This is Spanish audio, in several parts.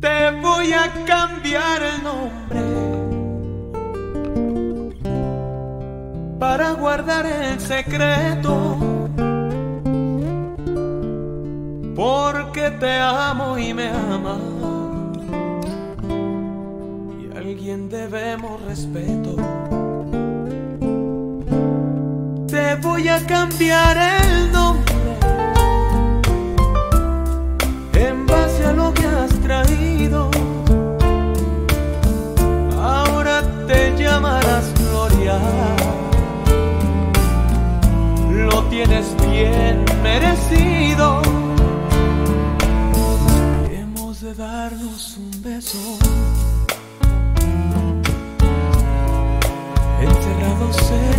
Te voy a cambiar el nombre para guardar el secreto. Porque te amo y me amas. Y alguien debemos respeto. Voy a cambiar el nombre en base a lo que has traído. Ahora te llamarás Gloria. Lo tienes bien merecido. Hemos de darnos un beso. Encerrados en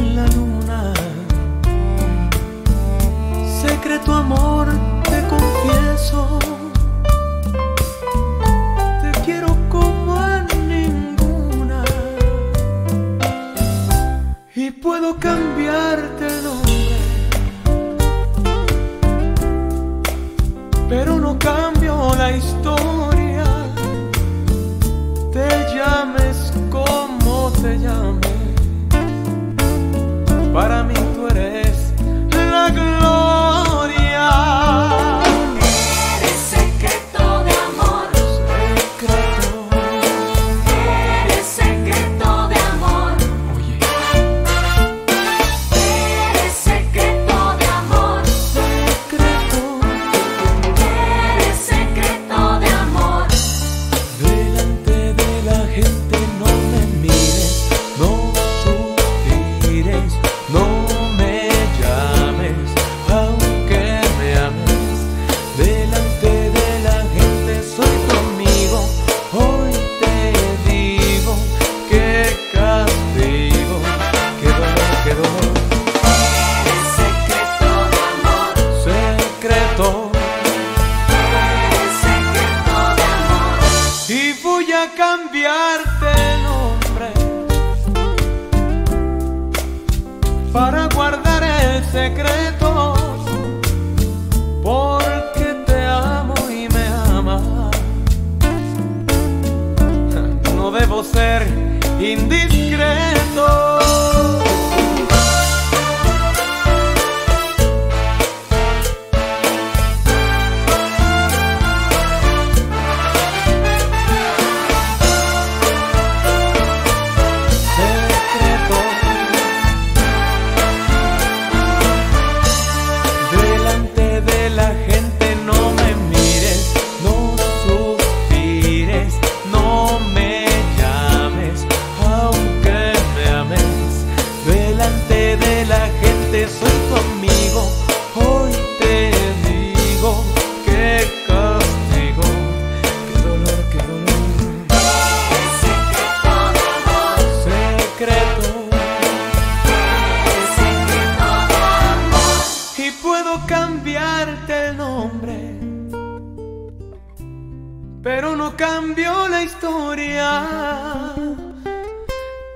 Y voy a cambiarte el nombre para guardar el secreto. Porque te amo y me amas. No debo ser indiscreto. El nombre, pero no cambio la historia.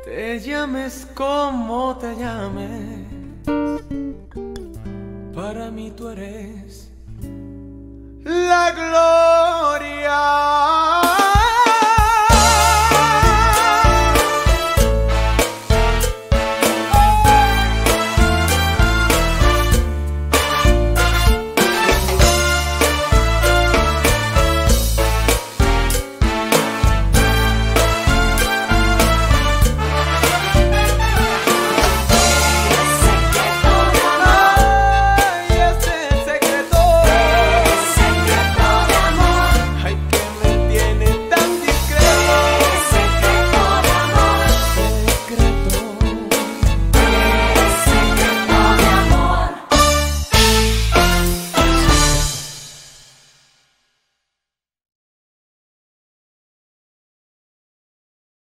Te llames como te llames, para mí tú eres la gloria.